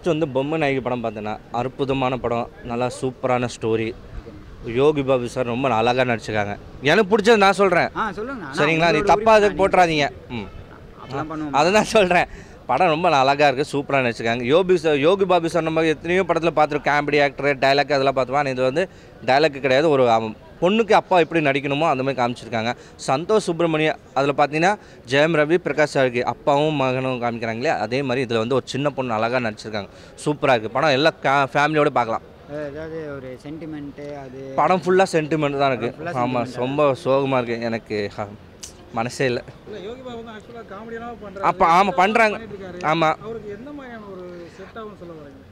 Next வந்து பொம்மை நாயகி படம் பார்த்தேன்னா அற்புதமான படம் நல்லா சூப்பரான ஸ்டோரி யோகி பாபு சார் ரொம்ப அழகாக நடிச்சிருக்காங்க. எனக்கு பிடிச்சது நான் சொல்கிறேன் சரிங்களா? நீ தப்பாக உரிமை அது போட்டுறாதீங்க. ம். அதை தான் சொல்கிறேன் படம் ரொம்ப அழகாக இருக்குது சூப்பராக நடிச்சிருக்காங்க. யோகி சார் யோகி பாபு சார் நம்ம எத்தனையோ படத்தில் பார்த்துருக்கோம். காமெடி ஆக்டர் டைலாக் அதெல்லாம் பார்த்துருவோம் ஆனால் இது வந்து டைலாக் கிடையாது ஒரு பொண்ணுக்கு அப்பா எப்படி நடிக்கணுமோ அந்த மாதிரி காமிச்சிருக்காங்க. சந்தோஷ் சுப்பிரமணியம் அதில் பார்த்தீங்கன்னா ஜெயம் ரவி பிரகாஷ் ராவுக்கு அப்பாவும் மகனும் காமிக்கிறாங்களே அதே மாதிரி இதில் வந்து ஒரு சின்ன பொண்ணு அழகாக நடிச்சிருக்காங்க. சூப்பராக இருக்குது படம் எல்லாம் ஃபேமிலியோடு பார்க்கலாம் ஏதாவது ஒரு சென்டிமெண்ட்டு அது படம் ஃபுல்லாக சென்டிமெண்ட் தான் இருக்குது ஆமாம் ரொம்ப சோகமாக இருக்குது எனக்கு மனசே இல்லை. அப்போ ஆமாம் பண்ணுறாங்க ஆமாம்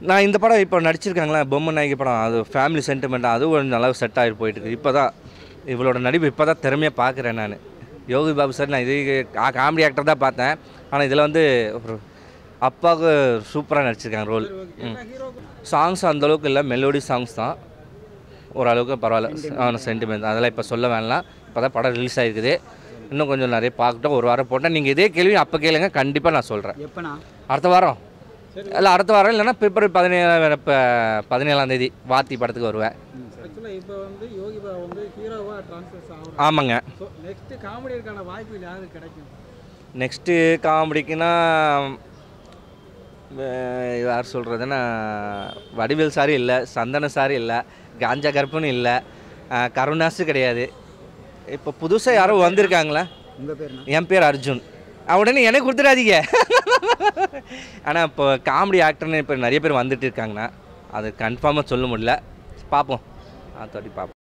நான் இந்த படம் இப்போ நடிச்சிருக்காங்களே? பொம்மை நாயகி படம். அது ஃபேமிலி சென்டிமெண்ட் அது ஒரு நல்லா செட் ஆகி போயிட்டு இருக்கு இப்போ தான் இவளோட நடிப்பு இப்போ தான் திறமையாக பார்க்குறேன் நான். யோகி பாபு சார் நான் இது காமெடி ஆக்டர் தான் பார்த்தேன். ஆனால் இதில் வந்து ஒரு அப்பாவுக்கு சூப்பராக நடிச்சிருக்காங்க ரோல் சாங்ஸ் அந்தளவுக்கு இல்லை. மெலோடி சாங்ஸ் தான். ஓரளவுக்கு பரவாயில்ல. சென்டிமெண்ட் அதெல்லாம் இப்போ சொல்ல வேணாம். இப்போ தான் படம் ரிலீஸ் ஆகிருக்குது இன்னும் கொஞ்சம் நிறைய பார்க்கட்டும். ஒரு வாரம் போட்டால் நீங்கள் இதே கேள்வி அப்போ கேளுங்க. கண்டிப்பாக நான் சொல்கிறேன் அடுத்த வாரம். இல்லை அடுத்த வாரம் இல்லைன்னா பிப்ரவரி பதினேழாம் இப்போ பதினேழாம் தேதி வாத்தி படத்துக்கு வருவேன். ஆமாங்க. நெக்ஸ்ட்டு காமெடிக்குன்னா யார் சொல்கிறதுன்னா வடிவேல் சாரி இல்லை சந்தன சாரி இல்லை காஞ்சா கருப்புன்னு இல்லை அஹ், கருணாசு கிடையாது. இப்போ புதுசாக யாரோ வந்திருக்காங்களா? என் பேர் அர்ஜுன். உடனே எனக்கு கொடுத்துடாதீங்க. ஆனால் இப்போ காமெடி ஆக்டர்னு இப்போ நிறைய பேர் வந்துட்டு இருக்காங்கண்ணா அது கன்ஃபார்மாக சொல்ல முடியல. பார்ப்போம் ஆ தொட்டி பார்ப்போம்